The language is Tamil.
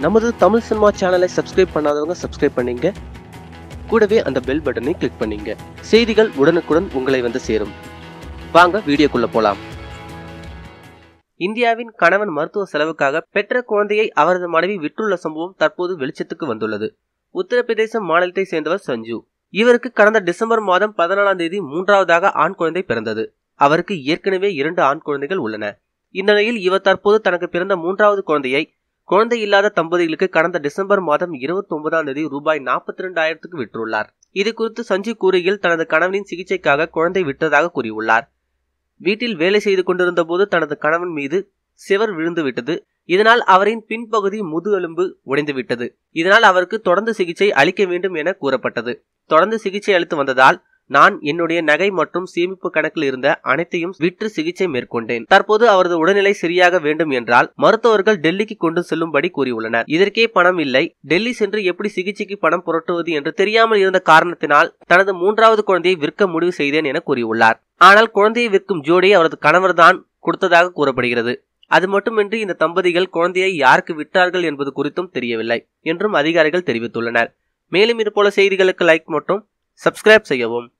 நமது தமிழ் சினிமா சேனலை சப்ஸ்கிரைப் பண்ணாதவங்க சப்ஸ்கிரைப் பண்ணிங்க. கூடவே அந்த பெல் பட்டனை கிளிக் பண்ணிங்க. செய்திகள் உடனுக்குடன் உங்களை வந்து சேரும். வாங்க வீடியோக்குள்ள போலாம். இந்தியாவின் கணவன் மருத்துவ செலவுக்காக பெற்ற குழந்தையை அவரது மனைவி விற்றுள்ள சம்பவம் தற்போது வெளிச்சத்துக்கு வந்துள்ளது. உத்தரப்பிரதேச மாநிலத்தை சேர்ந்தவர் சஞ்சு. இவருக்கு கடந்த டிசம்பர் மாதம் பதினாலாம் தேதி மூன்றாவதாக ஆண் குழந்தை பிறந்தது. அவருக்கு ஏற்கனவே இரண்டு ஆண் குழந்தைகள் உள்ளன. இந்நிலையில் இவர் தற்போது தனக்கு பிறந்த மூன்றாவது குழந்தையை குழந்தை இல்லாத தம்பதிகளுக்கு கடந்த டிசம்பர் மாதம் இருபத்தி ஒன்பதாம் தேதி ரூபாய் நாற்பத்தி ரெண்டாயிரத்துக்கு விற்றுள்ளார். இது குறித்து சஞ்சீவ் கூறுகையில் தனது கணவனின் சிகிச்சைக்காக குழந்தை விட்டதாக கூறியுள்ளார். வீட்டில் வேலை செய்து கொண்டிருந்த போது தனது கணவன் மீது சிவர் விழுந்து விட்டது. இதனால் அவரின் பின்பகுதி முதுகெலும்பு உடைந்து விட்டது. இதனால் அவருக்கு தொடர்ந்து சிகிச்சை அளிக்க வேண்டும் என கூறப்பட்டது. தொடர்ந்து சிகிச்சை அளித்து வந்ததால் நான் என்னுடைய நகை மற்றும் சேமிப்பு கணக்கில் இருந்த அனைத்தையும் விற்று சிகிச்சை மேற்கொண்டேன். தற்போது அவரது உடல்நிலை சரியாக வேண்டும் என்றால் மருத்துவர்கள் டெல்லிக்கு கொண்டு செல்லும்படி கூறியுள்ளனர். இதற்கே பணம் இல்லை. டெல்லி சென்று எப்படி சிகிச்சைக்கு பணம் புரட்டுவது என்று தெரியாமல் இருந்த காரணத்தினால் தனது மூன்றாவது குழந்தையை விற்க முடிவு செய்தேன் என கூறியுள்ளார். ஆனால் குழந்தையை விற்கும் ஜோடியை அவரது கணவர்தான் கொடுத்ததாக கூறப்படுகிறது. அது மட்டுமின்றி இந்த தம்பதிகள் குழந்தையை யாருக்கு விட்டார்கள் என்பது குறித்தும் தெரியவில்லை என்றும் அதிகாரிகள் தெரிவித்துள்ளனர். மேலும் இதுபோல செய்திகளுக்கு லைக் மற்றும் சப்ஸ்கிரைப் செய்யவும்.